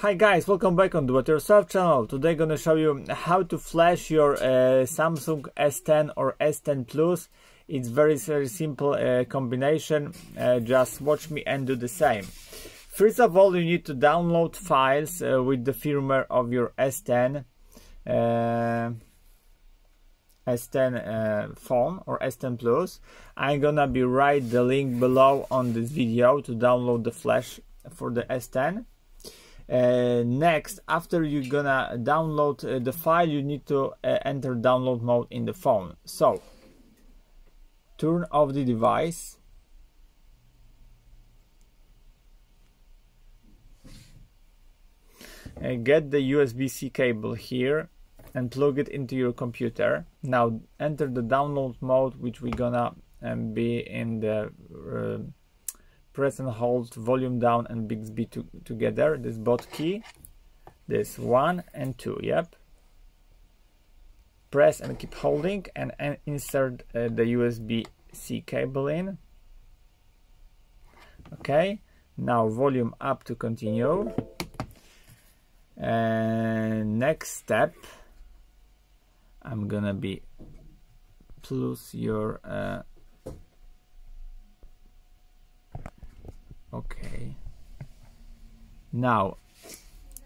Hi guys, welcome back on Do It Yourself channel. Today I'm gonna show you how to flash your uh, Samsung S10 or S10 Plus. It's very very simple uh, combination. Uh, just watch me and do the same. First of all, you need to download files uh, with the firmware of your S10. Uh, S10 uh, phone or S10 Plus. I'm gonna be write the link below on this video to download the flash for the S10 uh, next after you're gonna download uh, the file you need to uh, enter download mode in the phone. So turn off the device. Uh, get the USB-C cable here and plug it into your computer. Now enter the download mode which we're gonna um, be in the uh, press and hold volume down and Bixby to, together. This bot key this one and two yep. Press and keep holding and, and insert uh, the USB-C cable in. Okay now volume up to continue. And next step I'm gonna be plus your uh, okay. Now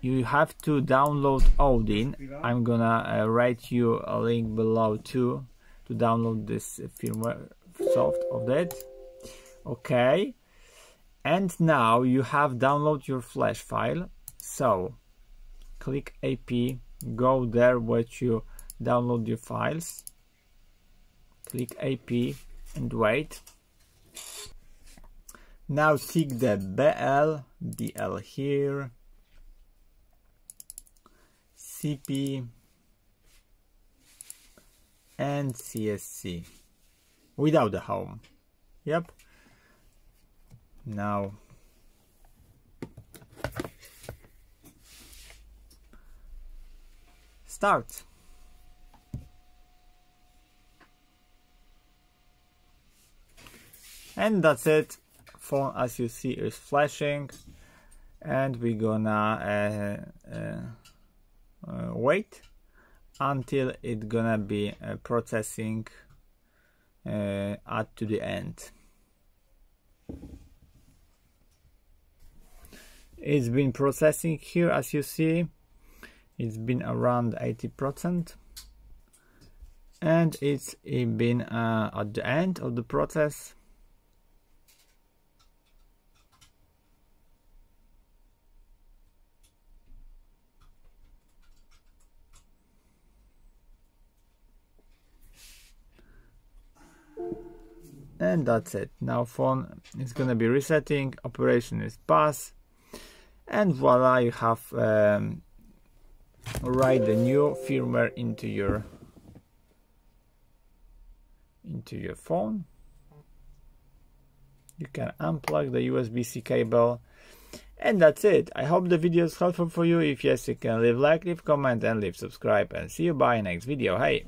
you have to download Odin. I'm gonna uh, write you a link below too to download this firmware soft of that. Okay. And now you have download your flash file. So click AP go there where you download your files. Click AP and wait now seek the BL, BL here, CP, and CSC without the home. Yep. Now start. And that's it phone as you see is flashing. And we're gonna uh, uh, uh, wait until it gonna be uh, processing uh, at to the end. It's been processing here as you see. It's been around 80% and it's been uh, at the end of the process and that's it. Now phone is gonna be resetting operation is pass. And voila you have um, write the new firmware into your into your phone. You can unplug the USB-C cable. And that's it. I hope the video is helpful for you. If yes you can leave like leave comment and leave subscribe. And see you by next video. Hey